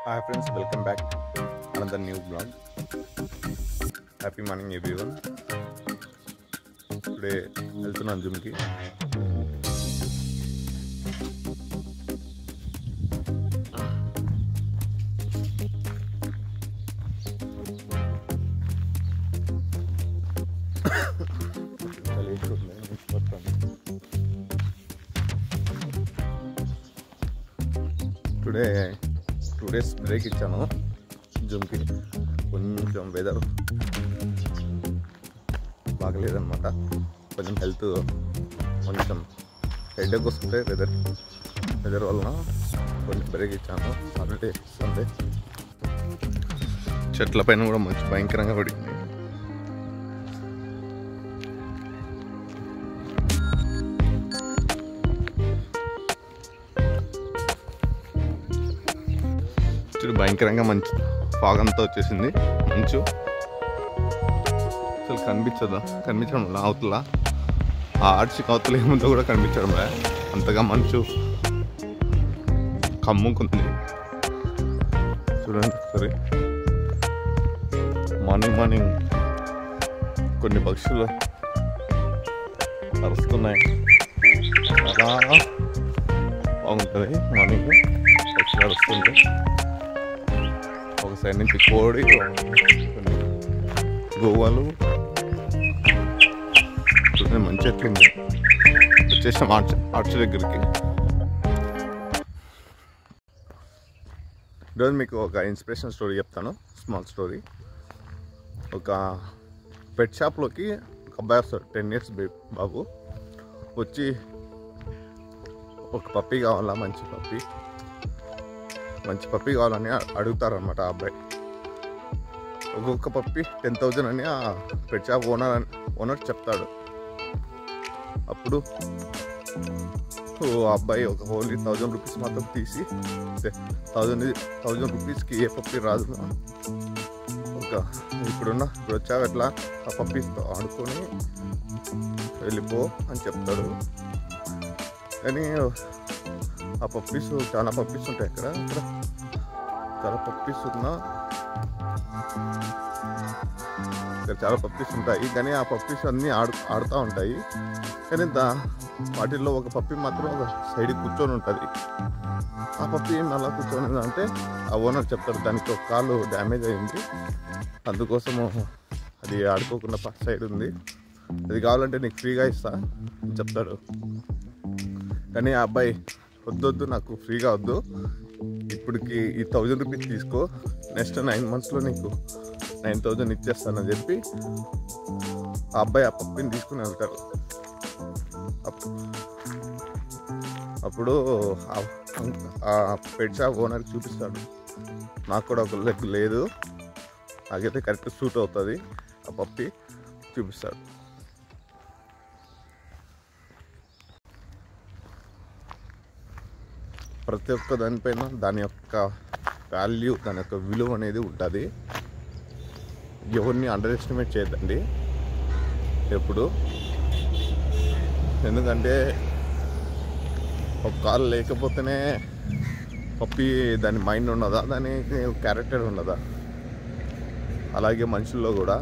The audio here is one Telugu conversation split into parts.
Hi friends welcome back another new blog happy morning everyone ఇప్పుడే వెళ్తున్నాను జిమ్కి చలి ఎక్కుతుంది, వస్తాను. టుడే టూ డేస్ బ్రేక్ ఇచ్చాను జూమ్కి. కొంచెం వెదర్ బాగలేదనమాట కొంచెం హెల్త్ కొంచెం హెడేక్ వస్తుంటే వెదర్ వెదర్ వలన కొంచెం బ్రేక్ ఇచ్చాను. సాటర్డే సండే చెట్ల పైన కూడా మంచి భయంకరంగా పడింది. చూడు భయంకరంగా మంచి ఫాగ్ అంతా వచ్చేసింది. మంచు. అసలు కనిపించదా? కనిపించడం లే అవతల? ఆ ఆర్చి అవతల ఏముందో కూడా కనిపించడం అంతగా మంచు. కమ్ముకుంది. చూడండి సరే మార్నింగ్ మార్నింగ్. కొన్ని పక్షులు అరుస్తున్నాయి. అలా బాగుంటుంది. మార్నింగ్ పక్షులు అరుస్తుంటే. ఒక సైడ్ నుంచి కోడి కొన్ని గోవాలు చూడండి మంచి ఎట్లుంది. వచ్చేసాం ఆర్చ్ ఆర్చ్ దగ్గరికి. ఈరోజు మీకు ఒక ఇన్స్పిరేషన్ స్టోరీ చెప్తాను స్మాల్ స్టోరీ ఒక పెట్ షాప్లోకి ఒక అబ్బాయి వస్తాడు టెన్ ఇయర్స్ బాబు. వచ్చి ఒక పప్పి కావాలా మంచి పప్పి మంచి పప్పి కావాలని అడుగుతారనమాట ఆ అబ్బాయి. ఒక్కొక్క పప్పి టెన్ థౌజండ్ అని ఆ పెట్ షాప్ ఓనర్ అని- ఓనర్ చెప్తాడు. అప్పుడు ఓ ఆ అబ్బాయి ఒక ఓన్లీ థౌజండ్ రూపీస్ మాత్రం తీసి థౌజండ్ థౌజండ్ రూపీస్కి ఏ పప్పి రాదు. ఒక ఇప్పుడున్న ఇప్పుడు వచ్చావు ఎట్లా? ఆ పప్పీస్తో ఆడుకొని వెళ్ళిపో అని చెప్తాడు. కానీ ఆ పప్పీస్ చాలా పప్పీస్ ఉంటాయి అక్కడ. అక్కడ చాలా పప్పీస్ ఉన్నా ఇక్కడ చాలా పప్పీస్ ఉంటాయి. కానీ ఆ పప్పీస్ అన్నీ ఆడు ఆడుతూ ఉంటాయి. కానీ దా వాటిల్లో ఒక పప్పి మాత్రం ఒక సైడ్ కూర్చొని ఉంటుంది. ఆ పప్పి ఏం అలా కూర్చొని అంటే ఆ ఓనర్ చెప్తారు దానికి ఒక కాలు డ్యామేజ్ అయింది. అందుకోసము అది ఆడుకోకుండా పక్క సైడ్ ఉంది. అది కావాలంటే నీకు ఫ్రీగా ఇస్తా అని చెప్తాడు. కానీ ఆ అబ్బాయి వద్దొద్దు నాకు ఫ్రీగా వద్దు. ఇప్పటికి ఈ థౌజండ్ రూపీస్ తీసుకో. నెక్స్ట్ నైన్ మంత్స్లో నీకు నైన్ థౌజండ్ ఇచ్చేస్తానని చెప్పి ఆ అబ్బాయి ఆ పప్పిని తీసుకుని వెళ్తారు అప్పుడు ఆ- ఆ పెట్ షాప్ ఓనర్ చూపిస్తాడు. నాకు కూడా ఒక లెగ్ లేదు. నాకైతే కరెక్ట్ సూట్ అవుతుంది. ఆ పప్పి చూపిస్తాడు. ప్రతి ఒక్క దానిపైన దాని యొక్క వాల్యూ దాని యొక్క విలువ అనేది ఉంటుంది. ఎవరిని అండర్ ఎస్టిమేట్ చేయొద్దండి. ఎప్పుడు. ఎందుకంటే ఒక కాలు లేకపోతేనే పప్పి దాని మైండ్ ఉన్నదా? దానికి క్యారెక్టర్ ఉన్నదా? అలాగే మనుషుల్లో కూడా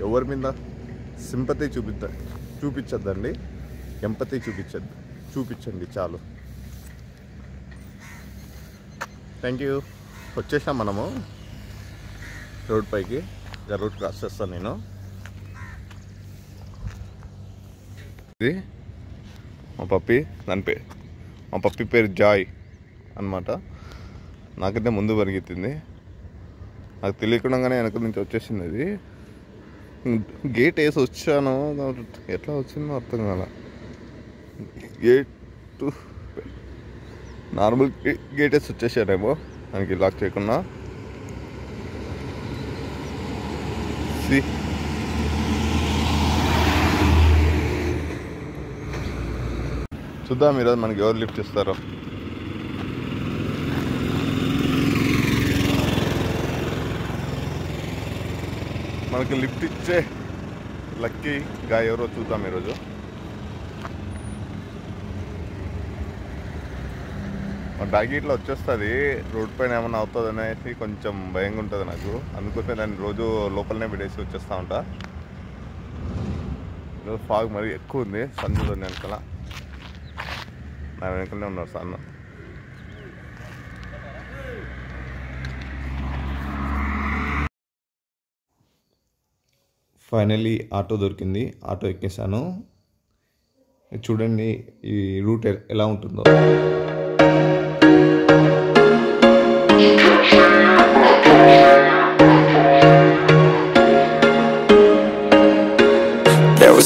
ఎవరి మీద సింపతి చూపిద్ద చూపించద్దండి ఎంపతి చూపించద్దు చూపించండి చాలు. థ్యాంక్ యూ వచ్చేసాం మనము. రోడ్ పైకి. ఇక రోడ్ క్రాస్ చేస్తాను నేను. ఇది మా పప్పి దాని పేరు మా పప్పి పేరు జాయ్ అన్నమాట. నాకైతే ముందు పరిగెత్తింది. నాకు తెలియకుండానే వెనక నుంచి వచ్చేసింది అది. గేట్ వేసి వచ్చాను. ఎట్లా వచ్చిందో అర్థం కాల. గేట్ నార్మల్ గేట్ వచ్చేసారేమో? దానికి లాక్ చేయకుండా. See? చూద్దాం ఈరోజు మనకి ఎవరు లిఫ్ట్ ఇస్తారో. మనకి లిఫ్ట్ ఇచ్చే లక్కీ గా ఎవరో చూద్దాం ఈరోజు. మా బ్యాగ్ ఇట్లా వచ్చేస్తుంది. రోడ్ పైన ఏమైనా అవుతుంది అనేసి కొంచెం భయంగా ఉంటుంది నాకు. అందుకోసమే దాన్ని రోజు లోపలనే పెట్టేసి వచ్చేస్తా ఉంటా. ఈరోజు ఫాగ్ మరి ఎక్కువ ఉంది సందులో వెనకాల. నా వెనకనే ఉన్నారు సన్న. ఫైనలీ ఆటో దొరికింది. ఆటో ఎక్కేసాను చూడండి ఈ రూట్ ఎలా ఉంటుందో.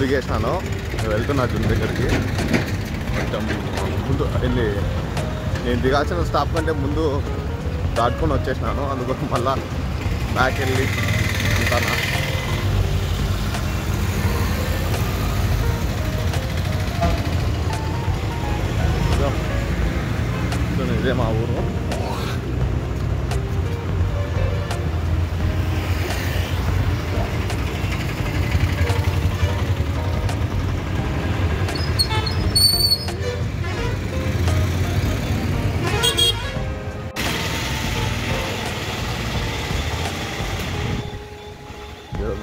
దిగేసాను వెళ్తున్నా జిమ్ దగ్గరికి. కొంచెం ముందు వెళ్ళి నేను దిగాల్సిన స్టాప్ కంటే ముందు దాటుకొని వచ్చేసినాను. అందుకోసం మళ్ళా బ్యాక్ వెళ్ళి ఉంటాను? ఇదే మా ఊరు.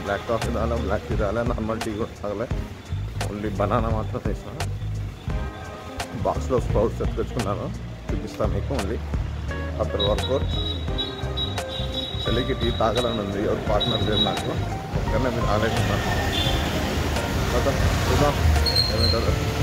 బ్లాక్ కాఫీ తాగాల బ్లాక్ టీ తాగాల నార్మల్ టీ కూడా తాగలే. ఓన్లీ బనానా మాత్రం వేసిన బాక్స్లో స్ప్రౌట్స్ తెచ్చుకున్నాను చూపిస్తాను మీకు ఓన్లీ ఆఫ్టర్ వర్కౌట్ చలికి టీ తాగాలని ఉంది. ఎవరు పార్ట్నర్ లేదు నాకు. ఒక్కనే మీరు ఆలోచిస్తున్నాను చూద్దాం. ఏమంటారు